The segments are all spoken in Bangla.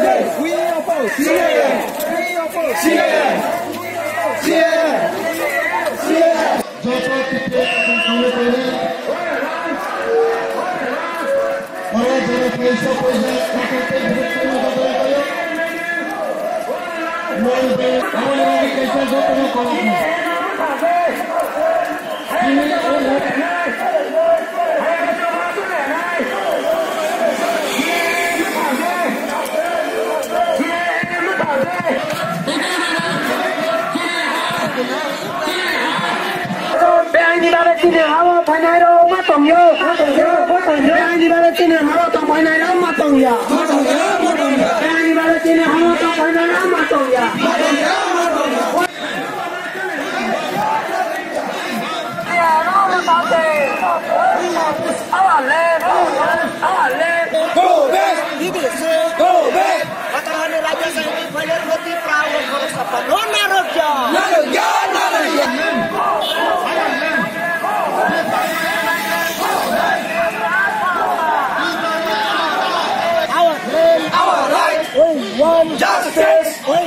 CAA! We lá, CAA! lá, oppose lá, CAA! lá. Olha, lá conheceu o projeto da campanha do Fundo da Brasileira. Mas a mulher vai lá, junto lá, corpo. lá, o lá. xin được hao thành hai đô mắt tổng vô mắt tổng vô.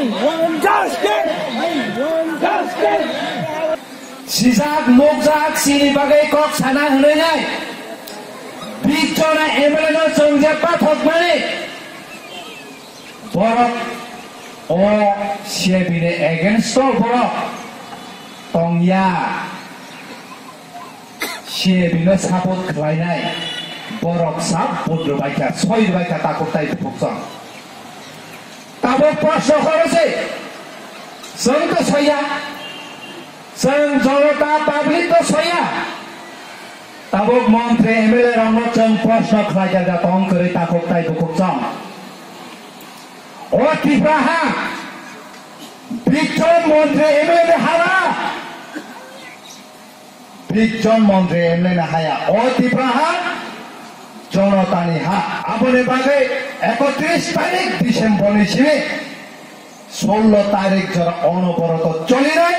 We want justice. We want justice. সিজাক মোকজাক সিনিবাগে কক সানা হলে মানে। নাই বিশ জনা এমএলএ জংজেপা থকমানে বরক ও সিএবিনে এগেনস্ট বরক টংয়া সিএবিনে সাপোর্ট খাইনাই বরক সাপ বদ্রবাইকা ছয় বাইকা তাকতাই বিপক্ষণ પ્રશ્ન કરે છે સંત સૈયા સંત જનતા પાબલિક તો સૈયા তাবক মন্ত্রে এমএলএ রণচন প্রশ্ন খাজা যা তং করে তাকক তাই তো কুকচম ও ত্রিপুরা বিজন মন্ত্রে এমএলএ হারা। বিজন মন্ত্রে এমএলএ হায়া। ও ত্রিপুরা জনতানি হা আপনি বাগে একত্রিশ তারিখ ডিসেম্বর নিছিনে ষোলো তারিখ যারা অনবরত চলে নাই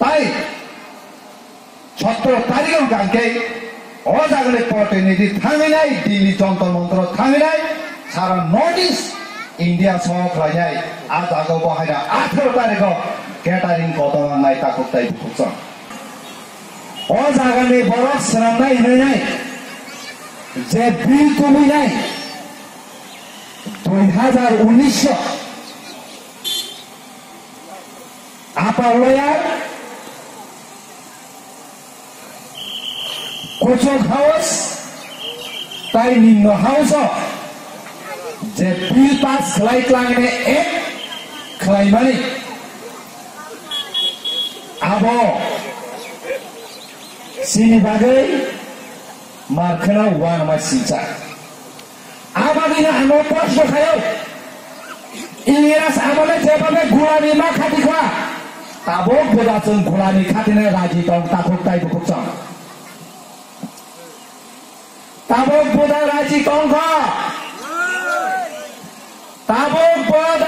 তাই সতেরো তারিখেও গানকে অজাগরে প্রতিনিধি থামি নাই, দিল্লি যন্ত্র মন্ত্র থামি নাই, সারা নর্থ ইস্ট ইন্ডিয়া সহ খাই আজ আগো বহাইরা আঠেরো তারিখও ক্যাটারিং কদম নাই তাকে তাই খুঁজছ অজাগানে শ্রান্নাই হয়ে নাই। जे ल किहे दुई हजार आप आपलया हाउस टाइ नि हाउस जे विल पसलाई अब चिनी মাखना ওয়ান মাসিচা আমাদের আমরা প্রশ্ন খায়। ইংরেজ আমাদের যেভাবে ঘোড়ানি মা খাটি খা তাবো বোঝাচ্ছেন ঘোড়ানি খাটিনে রাজি তং তাকক তাই বুকুচ্ছ তাবক বোধা রাজি তং তাবক বোধ